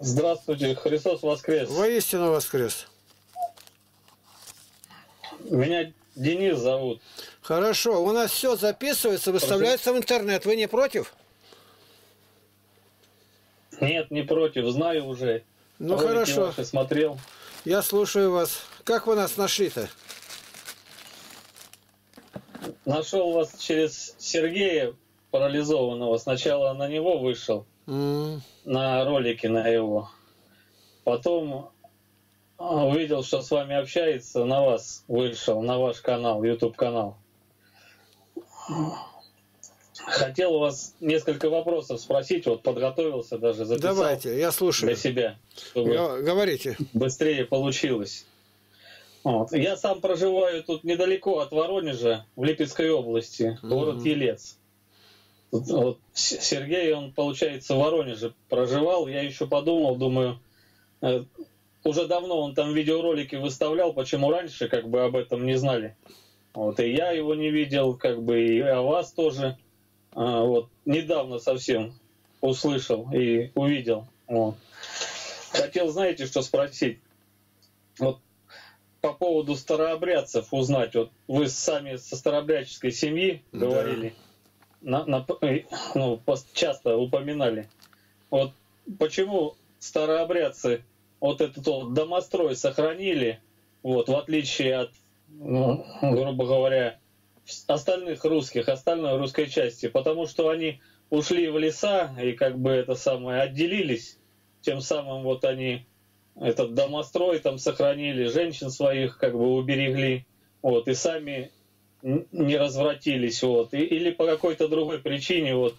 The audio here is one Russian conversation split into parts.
Здравствуйте, Христос воскрес. Воистину воскрес. Меня Денис зовут. Хорошо, у нас все записывается, выставляется в интернет. Вы не против? Нет, не против, знаю уже. Ну Ролики хорошо, ваши смотрел. я слушаю вас. Как вы нас нашли-то? Нашел вас через Сергея парализованного. Сначала на него вышел, На ролике на его. Потом а, увидел, что с вами общается, на вас вышел, на ваш канал, YouTube канал. Хотел у вас несколько вопросов спросить, вот подготовился даже, записал Давайте, я слушаю. для себя, чтобы Говорите. быстрее получилось. Вот. Я сам проживаю тут недалеко от Воронежа, в Липецкой области, город Мгм. Елец. Вот Сергей, он, получается, в Воронеже проживал. Я еще подумал, думаю, э, уже давно он там видеоролики выставлял, почему раньше как бы об этом не знали. Вот, и я его не видел, как бы и о вас тоже. А, вот, недавно совсем услышал и увидел. Вот. Хотел, знаете, что спросить? Вот по поводу старообрядцев узнать. Вот вы сами со старообрядческой семьи Да. На- на- э, ну, часто упоминали. Вот почему старообрядцы вот этот вот домострой сохранили, вот, в отличие от, ну, грубо говоря, остальных русских, остальной русской части, потому что они ушли в леса и как бы это самое отделились, тем самым вот они этот домострой там сохранили, женщин своих как бы уберегли, вот, и сами не развратились, вот, и- или по какой-то другой причине, вот,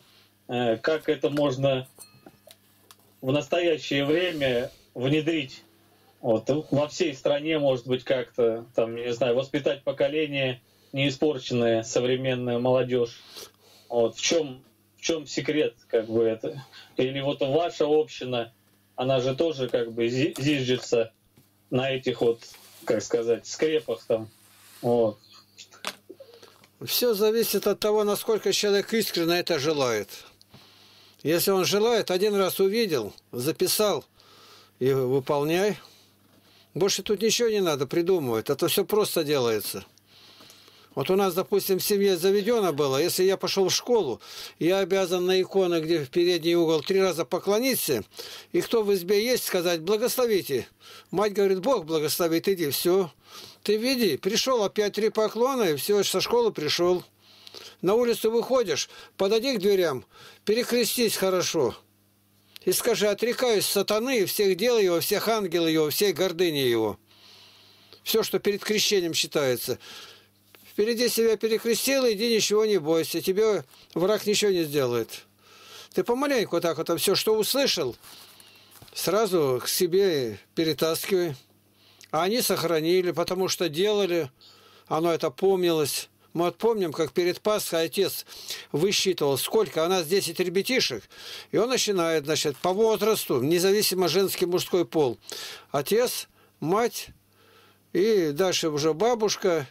э, как это можно в настоящее время внедрить вот, во всей стране, может быть, как-то, там, не знаю, воспитать поколение неиспорченное, современная молодежь. Вот, в чем, в чем секрет, как бы это? Или вот ваша община, она же тоже как бы зи- зиждется на этих вот, как сказать, скрепах там. Вот. Все зависит от того, насколько человек искренне это желает. Если он желает, один раз увидел, записал и выполняй. Больше тут ничего не надо придумывать, это все просто делается. Вот у нас, допустим, в семье заведено было, если я пошел в школу, я обязан на иконы, где в передний угол, три раза поклониться, и кто в избе есть, сказать «благословите». Мать говорит «Бог благословит, иди, все». Ты види, пришел опять три поклона, и все, со школы пришел. На улицу выходишь, подойди к дверям, перекрестись хорошо. И скажи, отрекаюсь сатаны и всех дел его, всех ангелов его, всей гордыни его. Все, что перед крещением считается. Впереди себя перекрестил, иди ничего не бойся, тебе враг ничего не сделает. Ты помаленьку так вот все, что услышал, сразу к себе перетаскивай. А они сохранили, потому что делали, оно это помнилось. Мы вот помним, как перед Пасхой отец высчитывал, сколько, у нас 10 ребятишек, и он начинает, значит, по возрасту, независимо женский, мужской пол. Отец, мать и дальше уже бабушка,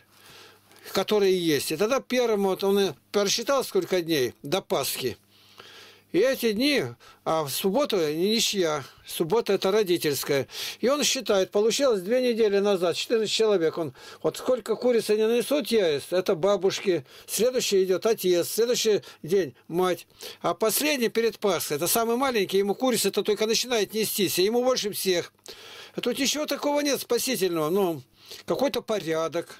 которые есть. И тогда первому вот он и просчитал, сколько дней до Пасхи. И эти дни, а в субботу ничья, суббота это родительская. И он считает, получилось две недели назад, 14 человек. Он, вот сколько курицы не несут яиц, это бабушки. Следующий идет отец, следующий день мать. А последний перед Пасхой, это самый маленький, ему курица-то только начинает нестись, а ему больше всех. А тут ничего такого нет спасительного, ну, какой-то порядок.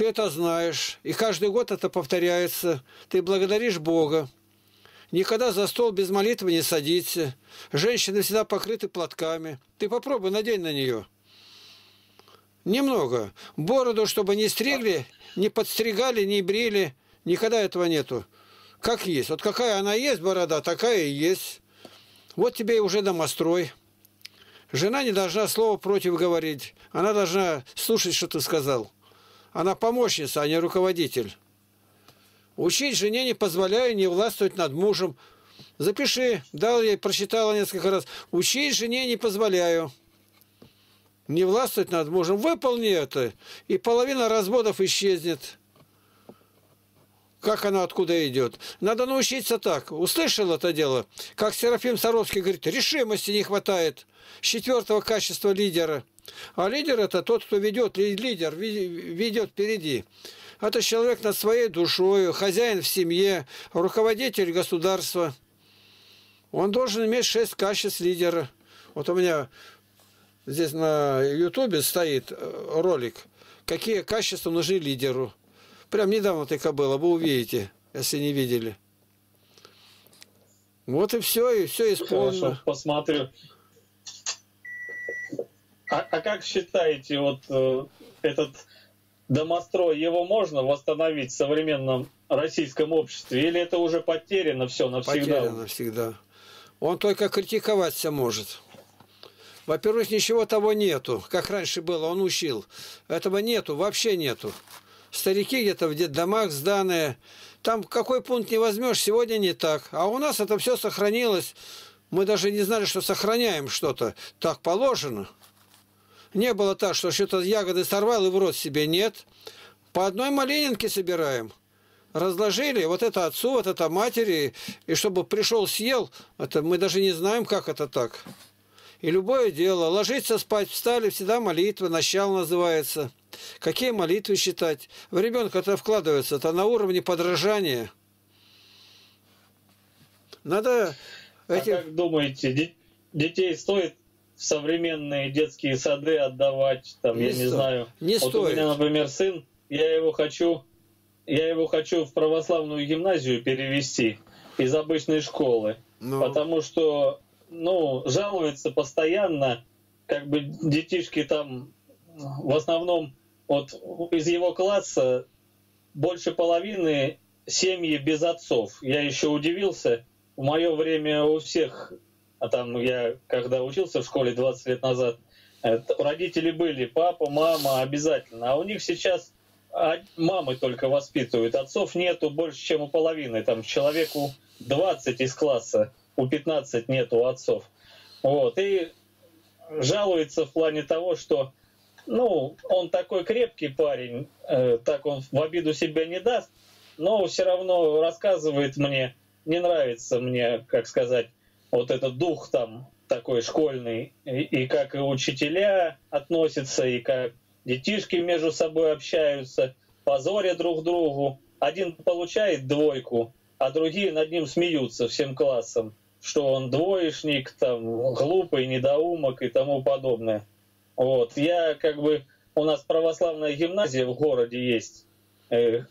Ты это знаешь, и каждый год это повторяется. Ты благодаришь Бога. Никогда за стол без молитвы не садиться. Женщины всегда покрыты платками. Ты попробуй, надень на нее. Немного. Бороду, чтобы не стригли, не подстригали, не брили. Никогда этого нету. Как есть. Вот какая она есть, борода, такая и есть. Вот тебе и уже домострой. Жена не должна слова против говорить. Она должна слушать, что ты сказал. Она помощница, а не руководитель. Учить жене не позволяю не властвовать над мужем. Запиши, дал ей, прочитала несколько раз. Учить жене не позволяю. Не властвовать над мужем. Выполни это, и половина разводов исчезнет. как оно откуда идет. Надо научиться так. Услышал это дело? Как Серафим Саровский говорит, решимости не хватает. Четвертого качества лидера. А лидер это тот, кто ведет, лидер ведет впереди. Это человек над своей душой, хозяин в семье, руководитель государства. Он должен иметь шесть качеств лидера. Вот у меня здесь на ютубе стоит э, ролик, какие качества нужны лидеру. Прям недавно только было, вы увидите, если не видели. Вот и все, и все исполнено. Хорошо, посмотрю. А, а как считаете, вот э, этот домострой, его можно восстановить в современном российском обществе? Или это уже потеряно все навсегда? Потеряно навсегда. Он только критиковаться может. Во-первых, ничего того нету, как раньше было, он учил. Этого нету, вообще нету. Старики где-то в детдомах сданные. Там какой пункт не возьмешь, сегодня не так. А у нас это все сохранилось. Мы даже не знали, что сохраняем что-то. Так положено. Не было так, что что-то ягоды сорвал и в рот себе. Нет. По одной малининке собираем. Разложили, вот это отцу, вот это матери, и чтобы пришел съел, это мы даже не знаем, как это так. И любое дело, ложиться спать, встали, всегда молитва, начало называется. Какие молитвы считать? В ребенка это вкладывается, это на уровне подражания. Надо... А эти... как думаете, детей стоит в современные детские сады отдавать, там, не я не знаю. Не вот стоит. у меня, например, сын, я его хочу, я его хочу в православную гимназию перевести из обычной школы, ну. потому что, ну, жалуется постоянно, как бы детишки там в основном вот из его класса больше половины семьи без отцов. Я еще удивился. В мое время у всех а там я, когда учился в школе 20 лет назад, родители были, папа, мама обязательно, а у них сейчас мамы только воспитывают, отцов нету больше, чем у половины, там человеку 20 из класса, у 15 нету отцов. Вот, и жалуется в плане того, что ну, он такой крепкий парень, э, так он в обиду себя не даст, но все равно рассказывает мне, не нравится мне, как сказать, вот этот дух там такой школьный, и, и как и учителя относятся, и как детишки между собой общаются, позоря друг другу. Один получает двойку, а другие над ним смеются всем классом, что он двоечник, там, глупый, недоумок и тому подобное. Вот. Я как бы... У нас православная гимназия в городе есть. Э,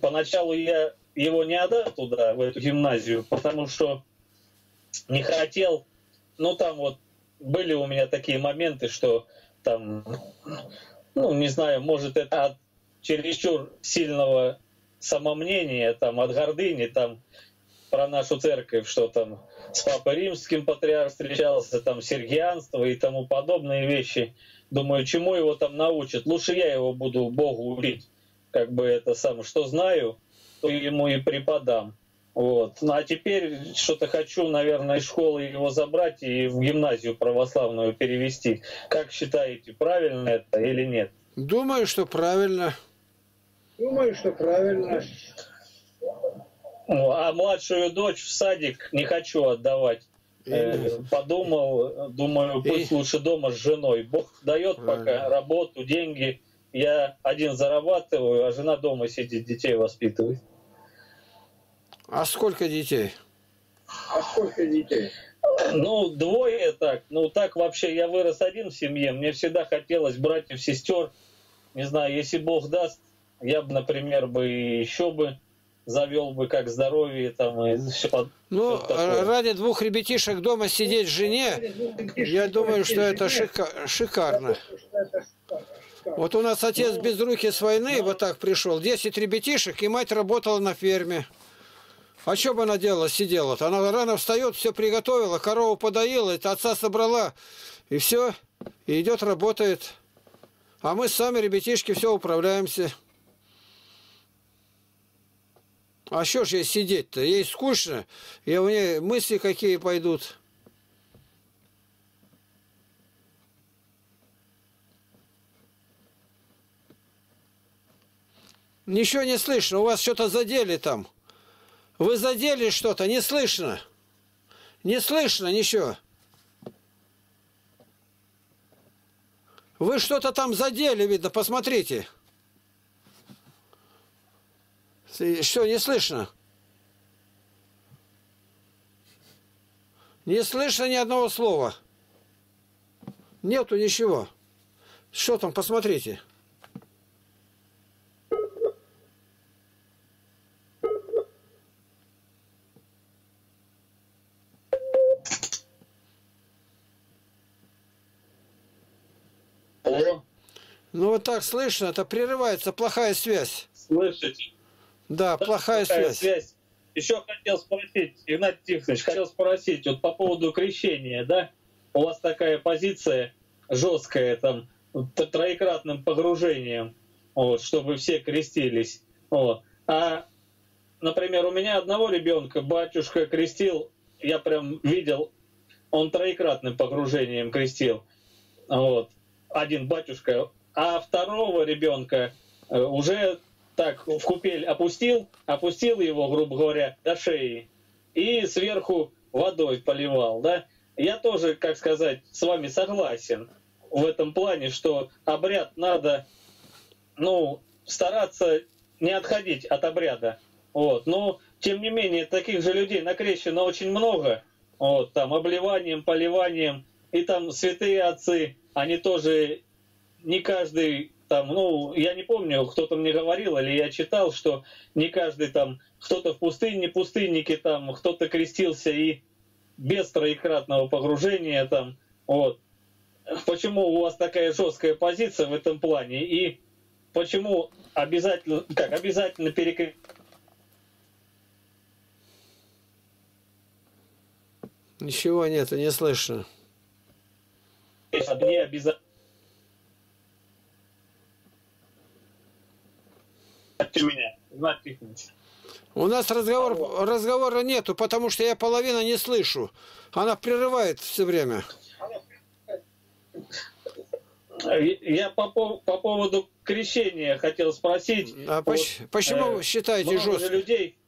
поначалу я его не отдал туда, в эту гимназию, потому что не хотел. Ну, там вот были у меня такие моменты, что там, ну, не знаю, может, это от чересчур сильного самомнения, там, от гордыни, там, про нашу церковь, что там с Папой Римским патриарх встречался, там, сергианство и тому подобные вещи. Думаю, чему его там научат? Лучше я его буду Богу учить. Как бы это самое, что знаю, то ему и преподам. Вот. Ну а теперь что-то хочу, наверное, из школы его забрать и в гимназию православную перевести. Как считаете, правильно это или нет? Думаю, что правильно. Думаю, что правильно. Ну, а младшую дочь в садик не хочу отдавать. Э, подумал, думаю, пусть и... лучше дома с женой. Бог дает правильно. пока работу, деньги. Я один зарабатываю, а жена дома сидит, детей воспитывает. А сколько детей? А сколько детей? Ну, двое так. Ну, так вообще я вырос один в семье. Мне всегда хотелось братьев, сестер. Не знаю, если Бог даст, я бы, например, бы еще бы завел бы как здоровье там и все. Ну, все ради двух ребятишек дома сидеть жене, я думаю, что это шика шикарно. Вот у нас отец без руки с войны вот так пришел, 10 ребятишек, и мать работала на ферме. А что бы она делала, сидела-то? Она рано встает, все приготовила, корову подоила, это отца собрала, и все, и идет, работает. А мы сами, ребятишки, все управляемся. А что ж ей сидеть-то? Ей скучно, и у нее мысли какие пойдут. Ничего не слышно, у вас что-то задели там. Вы задели что-то, не слышно. Не слышно ничего. Вы что-то там задели, видно, посмотрите. Что, не слышно? Не слышно ни одного слова. Нету ничего. Что там, посмотрите. Алло, Ну вот так слышно, это прерывается, плохая связь. слышите? Да, плохая Какая связь. Еще хотел спросить, Игнат Тихонович, хотел спросить вот по поводу крещения, да? У вас такая позиция жесткая, там, троекратным погружением, вот, чтобы все крестились. Вот. А, например, у меня одного ребенка батюшка крестил, я прям видел, он троекратным погружением крестил. Вот. Один батюшка. А второго ребенка э, уже так в купель опустил, опустил его, грубо говоря, до шеи и сверху водой поливал, да. Я тоже, как сказать, с вами согласен в этом плане, что обряд надо, ну, стараться не отходить от обряда. Вот. Но, тем не менее, таких же людей накрещено очень много. Вот, там, обливанием, поливанием. И там святые отцы, они тоже не каждый там, ну, я не помню, кто-то мне говорил, или я читал, что не каждый там, кто-то в пустыне, пустынники там, кто-то крестился и без троекратного погружения там, вот. Почему у вас такая жесткая позиция в этом плане и почему обязательно, как, обязательно перекрестить, Ничего нет, не слышно. не обязательно меня, Игнат Тихонович. У нас разговор, разговора нету, потому что я половину не слышу. Она прерывает все время. Я по, по поводу крещения хотел спросить. А Вот, поч- почему э, считаете жестко? людей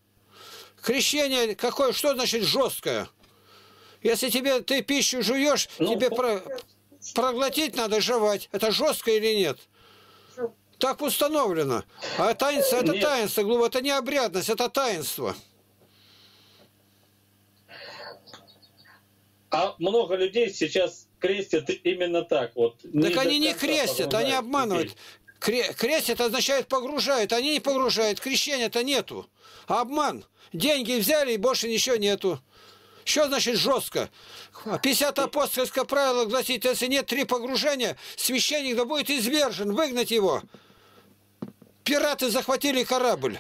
Крещение какое, что значит жесткое? Если тебе ты пищу жуешь, Ну, тебе по- про- проглотить надо жевать. Это жестко или нет? Так установлено. А таинство это Нет. таинство, глупо, это не обрядность, это таинство. А много людей сейчас крестят именно так вот. Так они не крестят, они обманывают. людей. Кре- Крестят означает погружают, они не погружают, крещения-то нету. Обман. Деньги взяли и больше ничего нету. Что значит жестко? 50 апостольское правило гласит, если нет три погружения, священник да будет извержен, выгнать его. Пираты захватили корабль.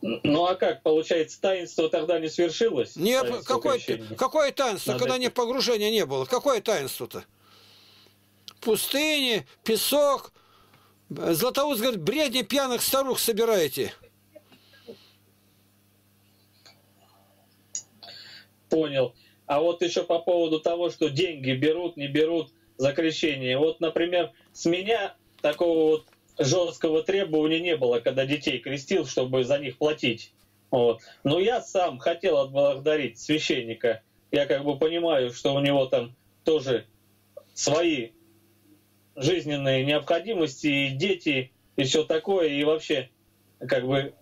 Ну а как, получается, таинство тогда не свершилось? Не, Таинство какое, крещения? какое таинство, Надо когда не погружения не было? Какое таинство-то? Пустыни, песок. Златоуст говорит, бредни пьяных старух собираете. Понял. А вот еще по поводу того, что деньги берут, не берут за крещение. Вот, например, с меня такого вот жесткого требования не было, когда детей крестил, чтобы за них платить. Вот. Но я сам хотел отблагодарить священника. Я как бы понимаю, что у него там тоже свои жизненные необходимости, и дети, и все такое, и вообще, как бы,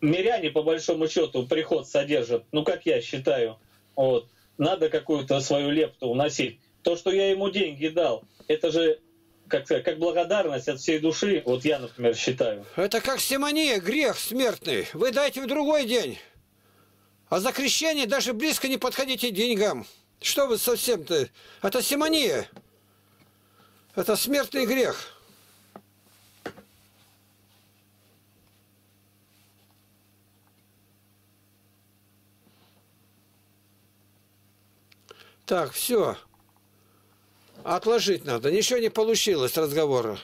миряне, по большому счету, приход содержат, ну, как я считаю, вот, надо какую-то свою лепту уносить. То, что я ему деньги дал, это же, как как благодарность от всей души, вот я, например, считаю. Это как симония, грех смертный. Вы дайте в другой день. А за крещение даже близко не подходите деньгам. Что вы совсем-то? Это симония. Это смертный грех. Так, все. Отложить надо. Ничего не получилось разговора.